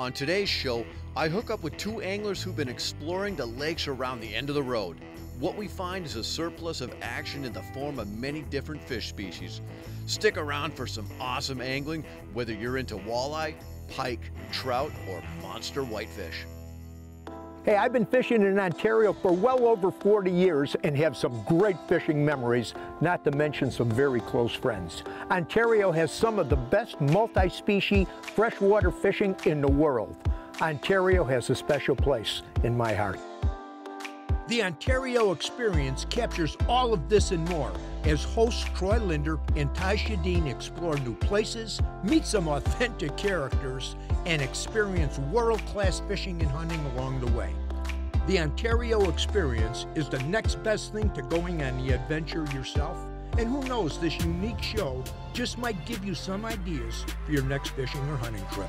On today's show, I hook up with two anglers who've been exploring the lakes around the end of the road. What we find is a surplus of action in the form of many different fish species. Stick around for some awesome angling, whether you're into walleye, pike, trout, or monster whitefish. Hey, I've been fishing in Ontario for well over 40 years and have some great fishing memories, not to mention some very close friends. Ontario has some of the best multi-species freshwater fishing in the world. Ontario has a special place in my heart. The Ontario experience captures all of this and more as hosts Troy Lindner and Ty Sjodin explore new places, meet some authentic characters, and experience world-class fishing and hunting along the way. The Ontario experience is the next best thing to going on the adventure yourself, and who knows, this unique show just might give you some ideas for your next fishing or hunting trip.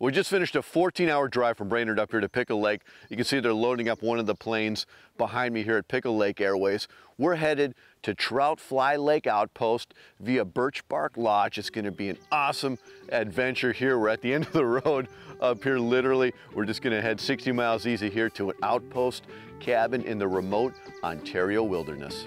We just finished a 14-hour drive from Brainerd up here to Pickle Lake. You can see they're loading up one of the planes behind me here at Pickle Lake Airways. We're headed to Trout Fly Lake Outpost via Birch Bark Lodge. It's gonna be an awesome adventure here. We're at the end of the road up here, literally. We're just gonna head 60 miles easy here to an outpost cabin in the remote Ontario wilderness.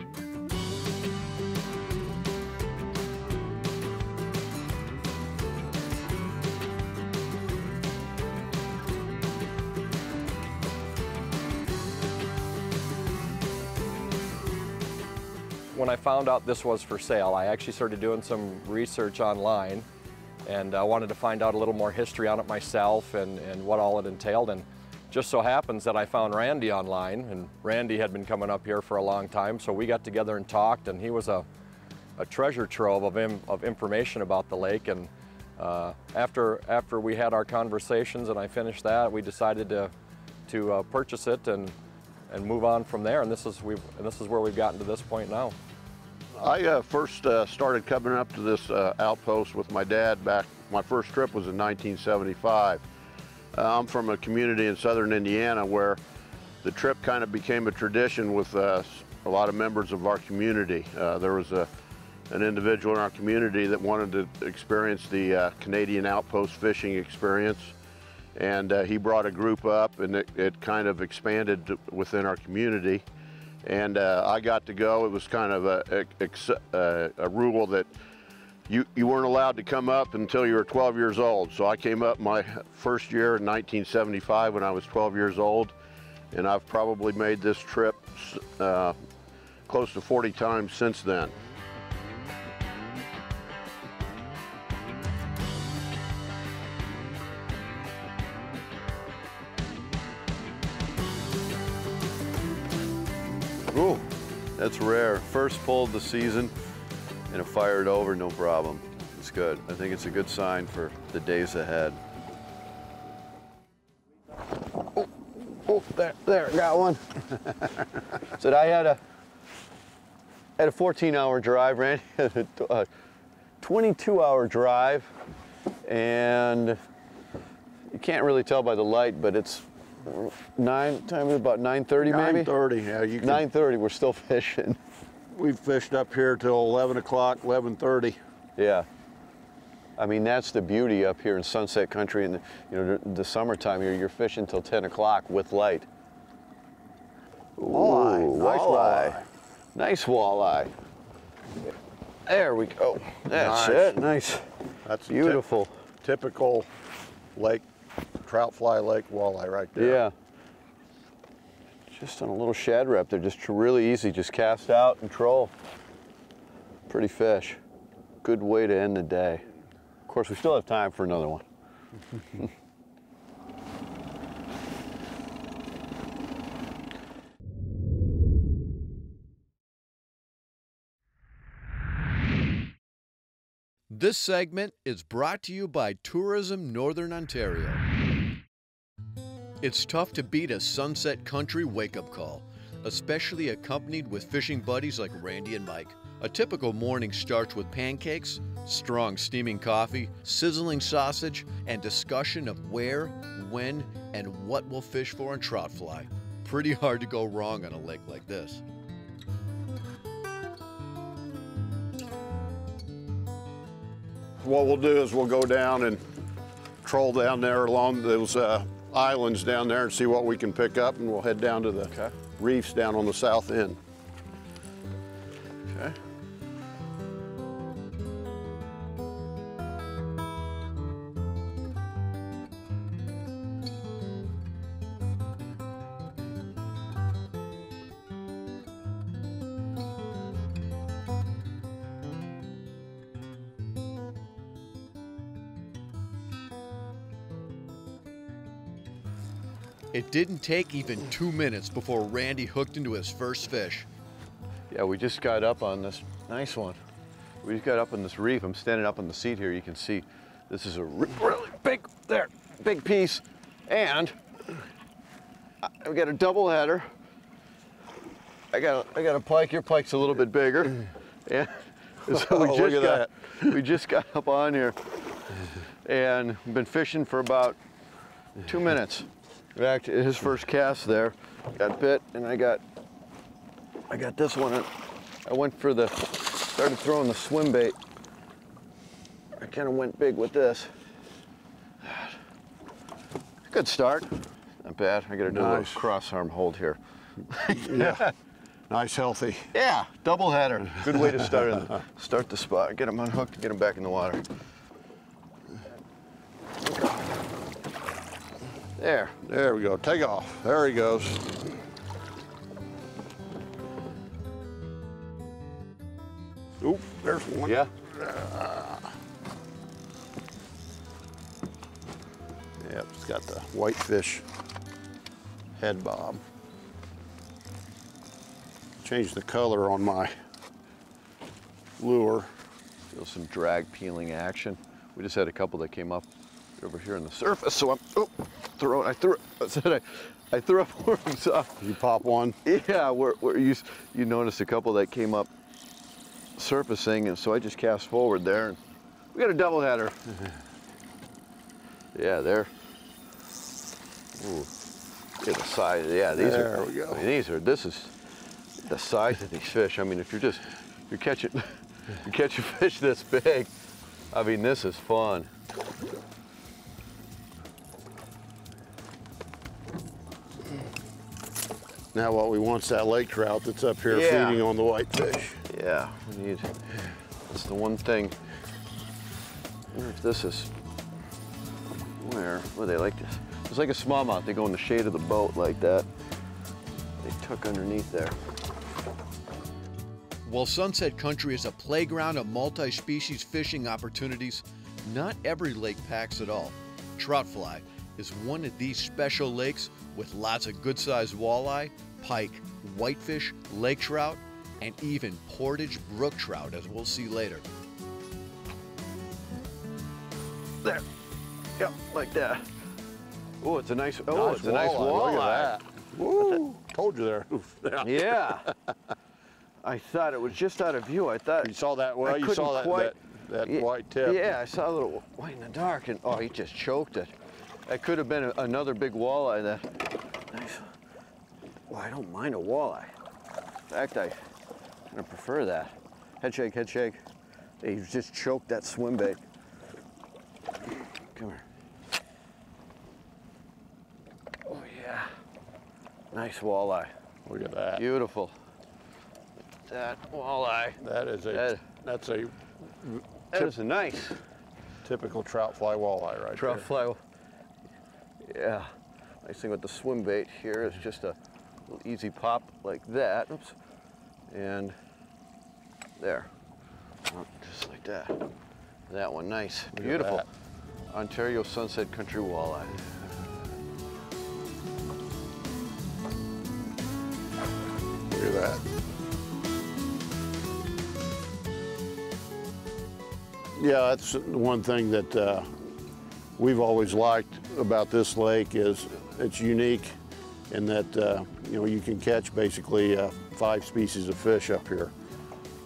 I found out this was for sale, I actually started doing some research online and I wanted to find out a little more history on it myself and, and what all it entailed. And just so happens that I found Randy online and Randy had been coming up here for a long time. So we got together and talked and he was a, a treasure trove of, Im of information about the lake. And uh, after, after we had our conversations and I finished that, we decided to, to uh, purchase it and, and move on from there. And this, is, we've, and this is where we've gotten to this point now. I uh, first uh, started coming up to this uh, outpost with my dad back, my first trip was in 1975. Uh, I'm from a community in southern Indiana where the trip kind of became a tradition with uh, a lot of members of our community. Uh, there was a, an individual in our community that wanted to experience the Canadian outpost fishing experience and he brought a group up and it, it kind of expanded within our community and uh, I got to go. It was kind of a, a, a, rule that you, you weren't allowed to come up until you were 12 years old. So I came up my first year in 1975 when I was 12 years old, and I've probably made this trip uh, close to 40 times since then. That's rare. First pull of the season and it fired over, no problem. It's good. I think it's a good sign for the days ahead. Oh, oh there, there, got one. Said I had a had a 14 hour drive, Randy, a 22 hour drive, and you can't really tell by the light, but it's nine time about 9:30 maybe. 9:30. Yeah, you. 9:30. We're still fishing. We've fished up here till 11 o'clock, 11:30. Yeah. I mean that's the beauty up here in Sunset Country, and you know the, the summertime here. You're fishing till 10 o'clock with light. Walleye, nice walleye. Nice walleye. There we go. That's nice. it. Nice. That's beautiful. Typical lake trout fly lake walleye right there. Yeah. Just on a little Shad Rap. They're just really easy. Just cast out and troll. Pretty fish. Good way to end the day. Of course, we still have time for another one. This segment is brought to you by Tourism Northern Ontario. It's tough to beat a Sunset Country wake up call, especially accompanied with fishing buddies like Randy and Mike. A typical morning starts with pancakes, strong steaming coffee, sizzling sausage, and discussion of where, when, and what we'll fish for on trout fly. Pretty hard to go wrong on a lake like this. what we'll do is we'll go down and troll down there along those uh, islands down there and see what we can pick up, and we'll head down to the Okay. reefs down on the south end. It didn't take even two minutes before Randy hooked into his first fish. Yeah, we just got up on this nice one. We just got up on this reef. I'm standing up on the seat here. You can see this is a really big, there, big piece. And we got a double header. I got a, I got a pike. Your pike's a little bit bigger. Yeah. So we oh, Look at got we just got up on here and been fishing for about two minutes. Back to his first cast there, got bit, and I got I got this one. I went for the, started throwing the swim bait. I kind of went big with this. Good start. Not bad. I got to do a little Nice. cross arm hold here. Yeah, nice, healthy. Yeah, double header. Good way to start. Start the spot. Get him unhooked. Get him back in the water. There. There we go. Take off. There he goes. Oop, there's one. Yeah. Yep, it's got the whitefish head bob. Changed the color on my lure. Feel some drag peeling action. We just had a couple that came up over here on the surface, so I'm oh, throw it. I threw. I said I, I threw up worms off. You pop one. Yeah, where, where you you noticed a couple that came up surfacing, and so I just cast forward there, and we got a double header. yeah, there. Ooh, get the size. Yeah, these There are. we go. I mean, these are. This is the size of these fish. I mean, if you're just you're catching you're catching fish this big, I mean, this is fun. Now what we want's that lake trout that's up here Yeah. feeding on the whitefish. Yeah, we need. That's the one thing. I wonder if this is where where they like this. It's like a smallmouth. They go in the shade of the boat like that. They tuck underneath there. While Sunset Country is a playground of multi species fishing opportunities, not every lake packs it all. Trout Fly is one of these special lakes with lots of good sized walleye, pike, whitefish, lake trout, and even Portage brook trout, as we'll see later. There. Yep, like that. Oh, it's a nice. Oh, Nice it's a nice walleye. Look at that. Woo! Told you there. Yeah. Yeah. I thought it was just out of view. I thought You saw that? Well, I you couldn't saw that, quite- that, that Yeah, white tip. Yeah, I saw a little white in the dark, and oh, he just choked it. That could have been a, another big walleye. That nice. Well, I don't mind a walleye. In fact, I kind of prefer that. Head shake, head shake. He just choked that swim bait. Come here. Oh yeah. Nice walleye. Look at that. Beautiful. That walleye. That is a That- that's a That is a nice. typical trout fly walleye right Trout there. fly. Yeah. Nice thing with the swim bait here is just a little easy pop like that. Oops. And there. Just like that. That one, nice. Beautiful. Ontario Sunset Country Walleye. Look at that. Yeah, that's one thing that uh, we've always liked about this lake is it's unique in that uh, you know you can catch basically uh, five species of fish up here.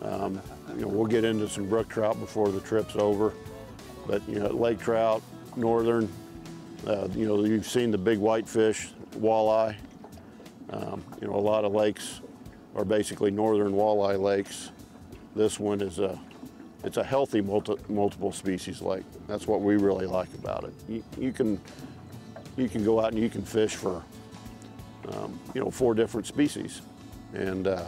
Um, you know, we'll get into some brook trout before the trip's over, but you know, lake trout, northern, uh, you know, you've seen the big whitefish, walleye. Um, you know, a lot of lakes are basically northern walleye lakes. This one is a it's a healthy multi, multiple species lake. That's what we really like about it. You, you can you can go out and you can fish for um, you know four different species, and uh,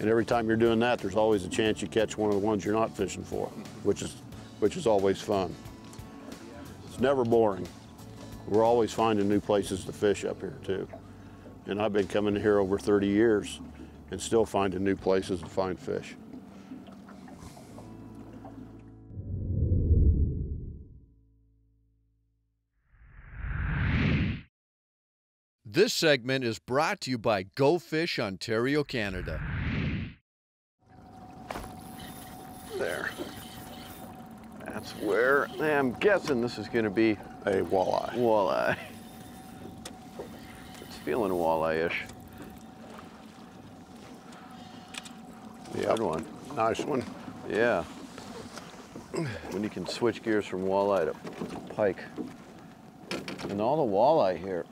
and every time you're doing that, there's always a chance you catch one of the ones you're not fishing for, which is which is always fun. It's never boring. We're always finding new places to fish up here too. And I've been coming here over 30 years and still finding new places to find fish. This segment is brought to you by Go Fish Ontario, Canada. There. That's where I'm guessing this is going to be A walleye. walleye. It's feeling walleye-ish. Yep. Good one. Nice one. Yeah. When you can switch gears from walleye to pike. And all the walleye here,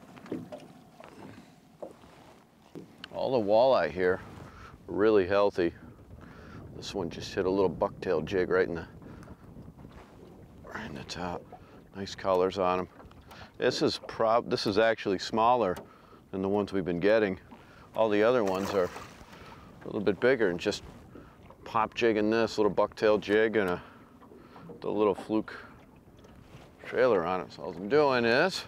all the walleye here are really healthy. This one just hit a little bucktail jig right in the right in the top. Nice colors on them. This is prob this is actually smaller than the ones we've been getting. All the other ones are a little bit bigger and just pop jigging this little bucktail jig and a the little fluke trailer on it. So all I'm doing is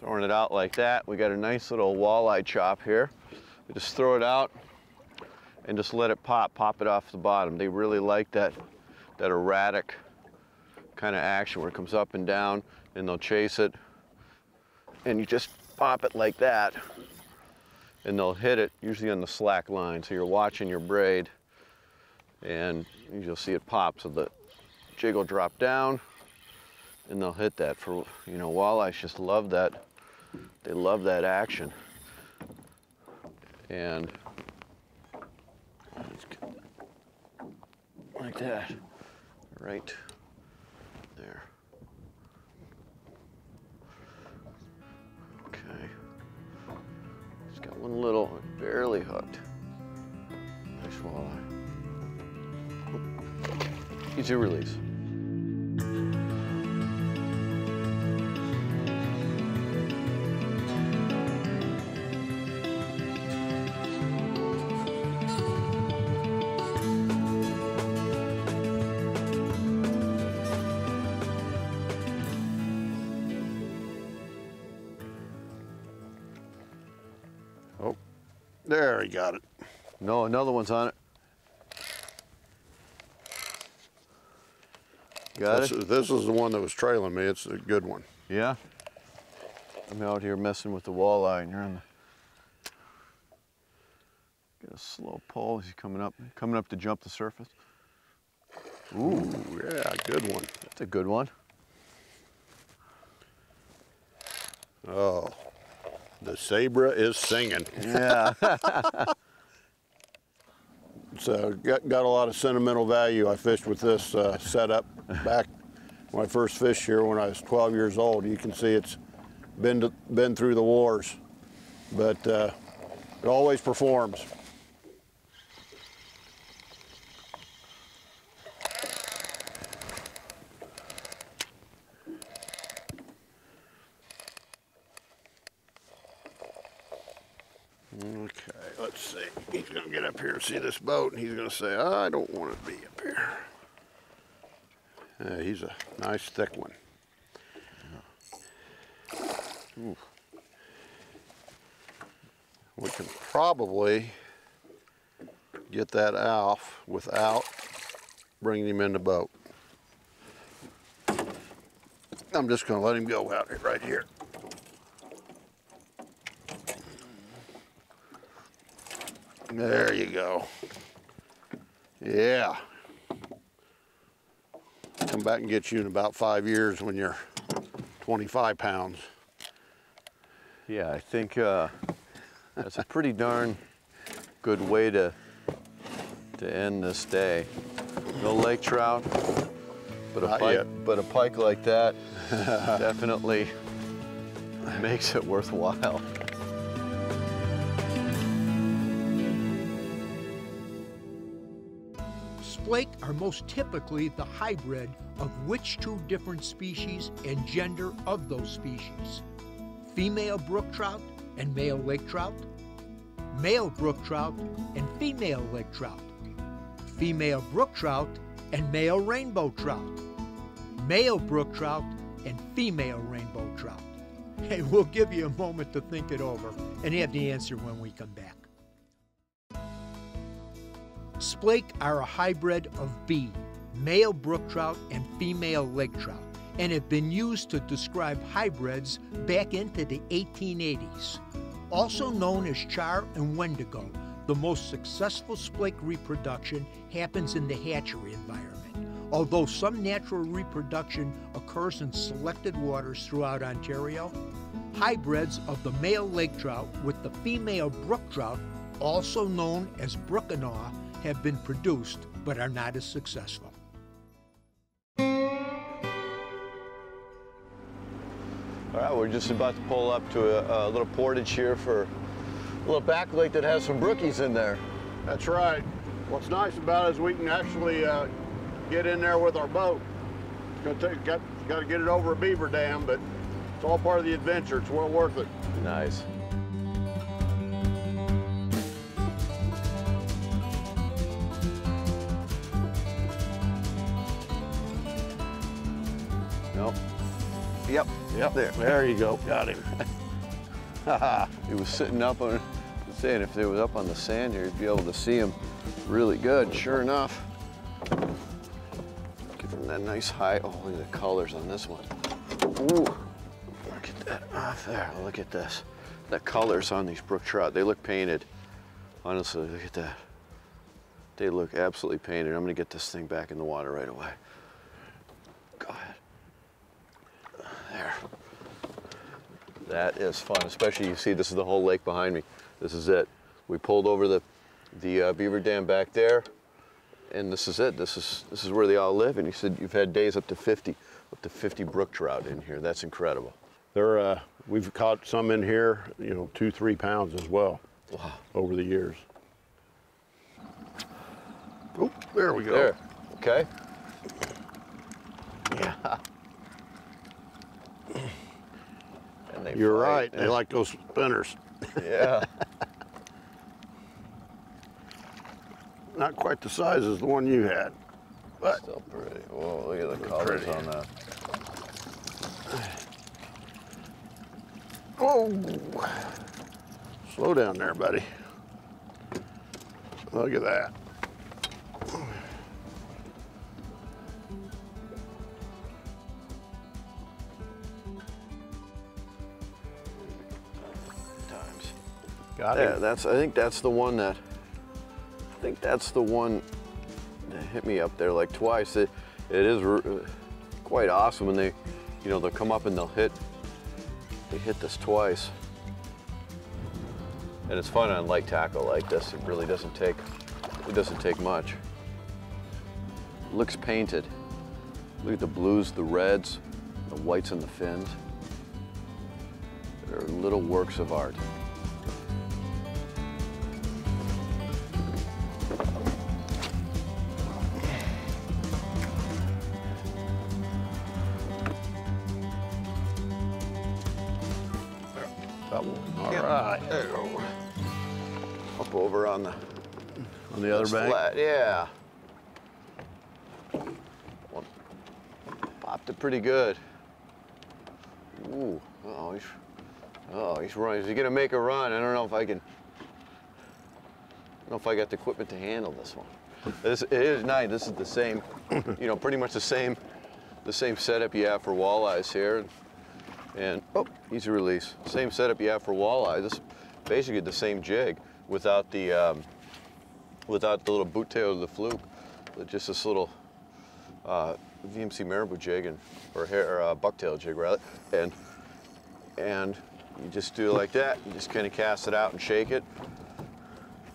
throwing it out like that. We got a nice little walleye chop here. We just throw it out and just let it pop, pop it off the bottom. They really like that, that erratic kind of action where it comes up and down and they'll chase it. And you just pop it like that and they'll hit it usually on the slack line. So you're watching your braid and you'll see it pop. So the jig will drop down and they'll hit that for, you know, walleyes just love that. They love that action. And like that, right there. Okay. He's got one little, barely hooked. Nice walleye. Easy release. There he got it. No, another one's on it. Got This, it? is- this is the one that was trailing me. It's a good one. Yeah. I'm out here messing with the walleye and you're on the Get a slow pull. He's coming up, coming up to jump the surface. Ooh, yeah, good one. That's a good one. Oh, the Sabra is singing. Yeah. So got, got a lot of sentimental value. I fished with this uh, setup back when I first fished here when I was 12 years old. You can see it's been to, been through the wars, but uh, it always performs. Okay, let's see. He's gonna get up here and see this boat, and he's gonna say, "I don't want to be up here." He's a nice thick one. Ooh. We can probably get that off without bringing him in the boat. I'm just gonna let him go out here, right here. There you go. Yeah. Come back and get you in about five years when you're 25 pounds. yeah, I think uh, that's a pretty darn good way to to end this day. No lake trout, but a Not pike, yet. but a pike like that definitely makes it worthwhile. Splake are most typically the hybrid of which two different species and gender of those species? Female brook trout and male lake trout? Male brook trout and female lake trout? Female brook trout and male rainbow trout? Male brook trout and female rainbow trout? Hey, we'll give you a moment to think it over and have the answer when we come back. Splake are a hybrid of B, male brook trout and female lake trout, and have been used to describe hybrids back into the 1880s. Also known as char and wendigo, the most successful splake reproduction happens in the hatchery environment. Although some natural reproduction occurs in selected waters throughout Ontario, hybrids of the male lake trout with the female brook trout, also known as brookinaw, have been produced but are not as successful. All right, we're just about to pull up to a, a little portage here for a little back lake that has some brookies in there. That's right. What's nice about it is we can actually uh, get in there with our boat. It's gonna take, got, got to get it over a beaver dam, but it's all part of the adventure. It's well worth it. Nice. Yep. There. There you go. Got him. He was sitting up on, saying if they was up on the sand here, you'd be able to see him really good. Sure enough. Give him that nice high, oh, look at the colors on this one. Ooh, look at that off there. Look at this. The colors on these brook trout, they look painted. Honestly, look at that. They look absolutely painted. I'm gonna get this thing back in the water right away. Go ahead. There. That is fun, especially you see this is the whole lake behind me. This is it. We pulled over the the uh, beaver dam back there, and this is it. This is this is where they all live. And he said you've had days up to 50, up to 50 brook trout in here. That's incredible. They're, uh, we've caught some in here, you know, two, three pounds as well Wow. over the years. Oop, there we go. There. Okay. Yeah. And they You're fight. right. They like those spinners. Yeah. Not quite the size as the one you had. But Still pretty. Whoa, look at the colors pretty. on that. Oh, slow down there, buddy. Look at that. Got Yeah, him. that's. I think that's the one that. I think that's the one that hit me up there like twice. It, it is quite awesome when they, you know, they'll come up and they'll hit. They hit this twice. And it's fun on light tackle like this. It really doesn't take. It doesn't take much. Looks painted. Look at the blues, the reds, the whites, and the fins. They're little works of art. One. All right. There you go. Up over on the On the other bank. flat, yeah. Popped it pretty good. Ooh, oh, he's, oh, he's running. Is he gonna make a run? I don't know if I can. I don't know if I got the equipment to handle this one. This it is nice. This is the same, you know, pretty much the same, the same setup you have for walleyes here. And oh, easy release. Same setup you have for walleye. This is basically the same jig without the um, without the little boot tail of the fluke. But just this little uh, VMC marabou jig and or, hair, uh, bucktail jig rather, and and you just do it like that. You just kind of cast it out and shake it,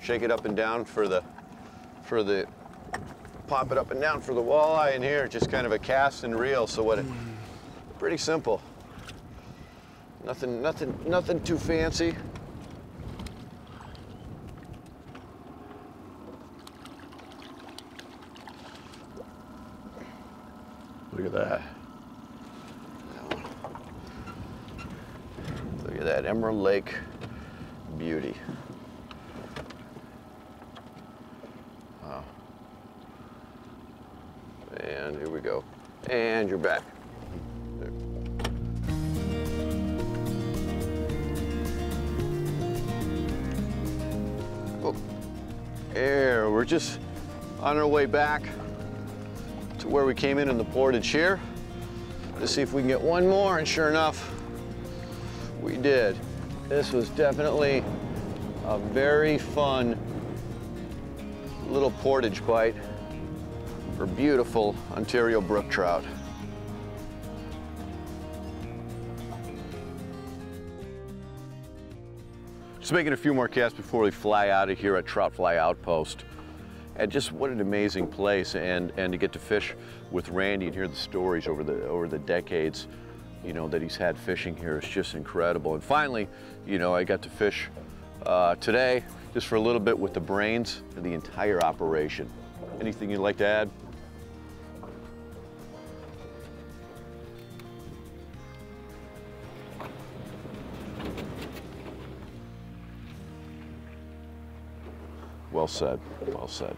shake it up and down for the for the pop it up and down for the walleye in here. Just kind of a cast and reel. So what? It, pretty simple. Nothing, nothing, nothing too fancy. Look at that. Look at that Emerald Lake beauty. Wow. And here we go. And you're back. We're just on our way back to where we came in in the portage here to see if we can get one more, and sure enough, we did. This was definitely a very fun little portage bite for beautiful Ontario brook trout. Just making a few more casts before we fly out of here at Trout Fly Outpost. And just what an amazing place and, and to get to fish with Randy and hear the stories over the, over the decades, you know, that he's had fishing here is just incredible. And finally, you know, I got to fish uh, today just for a little bit with the brains of the entire operation. Anything you'd like to add? Well said, well said.